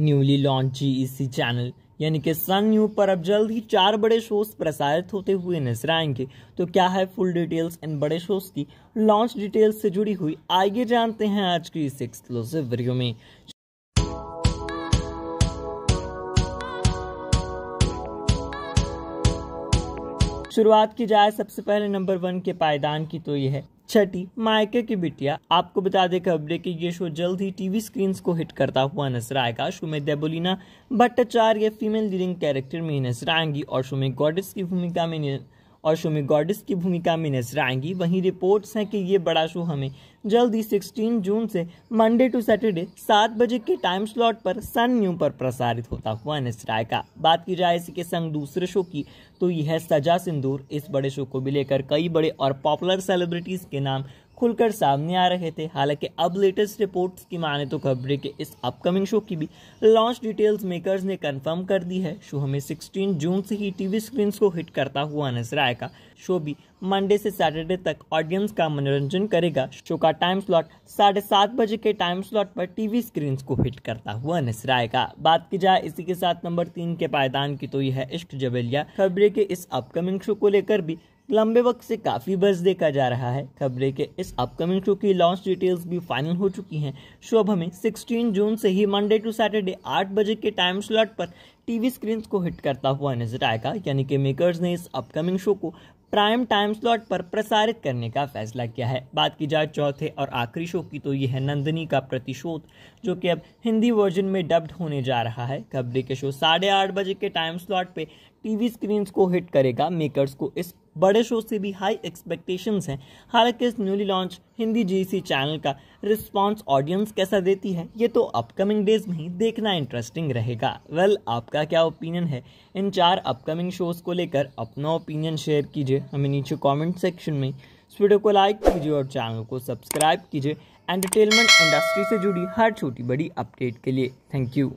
Newly launch जी channel यानी कि सन new पर अब जल्द ही चार बड़े शोज़ प्रसारित होते हुए नज़र आएँगे। तो क्या है फुल डिटेल्स इन बड़े शोज़ की? लॉन्च डिटेल्स से जुड़ी हुई आइए जानते हैं आज की इस एक्सक्लूसिव वीडियो में। शुरुआत की जाए सबसे पहले नंबर वन के पायदान की तो यह है। छठी, मायके की बिटिया। आपको बता दें खबरें कि ये शो जल्द ही टीवी स्क्रीन को हिट करता हुआ नज़र आएगा। शो में Debolina Bhattacharya female leading character में नज़र आएँगी और शो में गॉडेस की भूमिका में और शो गॉडिस की भूमिका में नज़र आएँगी। वहीं रिपोर्ट्स हैं कि ये बड़ा शो हमें जल्द ही 16 जून से मंडे टू सैटरडे सात बजे के टाइम स्लॉट पर सन न्यू पर प्रसारित होता हुआ नज़र आएगा। बात की जाए इसी के संग दूसरे शो की तो यह है सजा सिंदूर। इस बड़े शो को भी लेकर कई बड़े और पॉपुलर सेलिब्रिटीज के नाम खुलकर सामने आ रहे थे। हालाँकि अब लेटेस्ट रिपोर्ट्स की माने तो खबरें के इस अपकमिंग शो की भी लॉन्च डिटेल्स मेकर्स ने कंफर्म कर दी है। शो हमें 16 जून से ही टीवी स्क्रीन को हिट करता हुआ नज़र आएगा। शो भी मंडे से सैटरडे तक ऑडियंस का मनोरंजन करेगा। शो का टाइम स्लॉट साढ़े सात बजे के टाइम स्लॉट पर टीवी स्क्रीन को हिट करता हुआ नज़र आएगा। बात की जाए इसी के साथ नंबर तीन के पायदान की तो यह है इश्क जबेलिया। खबरें के इस अपकमिंग शो को लेकर भी लंबे वक्त से काफ़ी बस देखा जा रहा है खबरें के इस अपकमिंग शो की लॉन्च डिटेल्स भी फाइनल हो चुकी हैं। शो अब हमें 16 जून से ही मंडे टू सैटरडे 8 बजे के टाइम स्लॉट पर टीवी स्क्रीन को हिट करता हुआ नज़र आएगा, यानी कि मेकर्स ने इस अपकमिंग शो को प्राइम टाइम स्लॉट पर प्रसारित करने का फैसला किया है। बात की जाए चौथे और आखिरी शो की तो यह है नंदनी का प्रतिशोध, जो कि अब हिंदी वर्जन में डब्ड होने जा रहा है। खबरी के शो साढ़े आठ बजे के टाइम स्लॉट पे टीवी स्क्रीन को हिट करेगा मेकर्स को इस बड़े शो से भी हाई एक्सपेक्टेशंस हैं। हालाँकि इस newly launch Hindi G C channel का रिस्पांस ऑडियंस कैसा देती है ये तो अपकमिंग डेज़ में ही देखना इंटरेस्टिंग रहेगा। वेल well, आपका क्या ओपिनियन है? इन चार अपकमिंग शोज़ को लेकर अपना ओपिनियन शेयर कीजिए। हमें नीचे कॉमेंट सेक्शन में इस वीडियो को लाइक कीजिए और चैनल को सब्सक्राइब कीजिए। एंटरटेनमेंट इंडस्ट्री से जुड़ी हर छोटी बड़ी अपडेट के लिए। Thank you